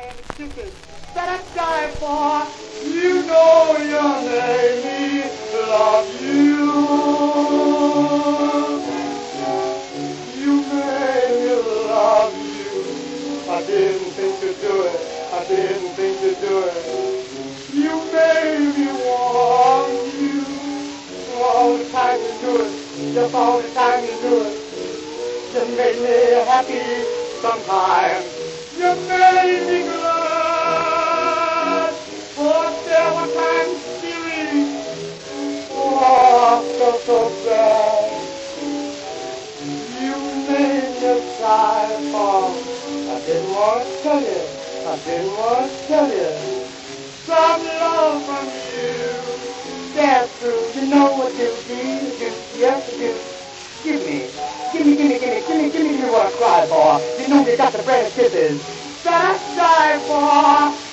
romantic kisses that I die for. You know you made me love you. You made me love you. I didn't think to do it. I didn't think to do it. You made me want you. All the time you do it. Just all the time you do it. You made me happy sometimes. You cry for. I didn't want to tell you. I didn't want to tell you. Some love from you. That's true. You know what you. You, yes, you. Give me, give me, give me, give me, give me, give me, give me what I cry for. You know you got the brand kisses. That I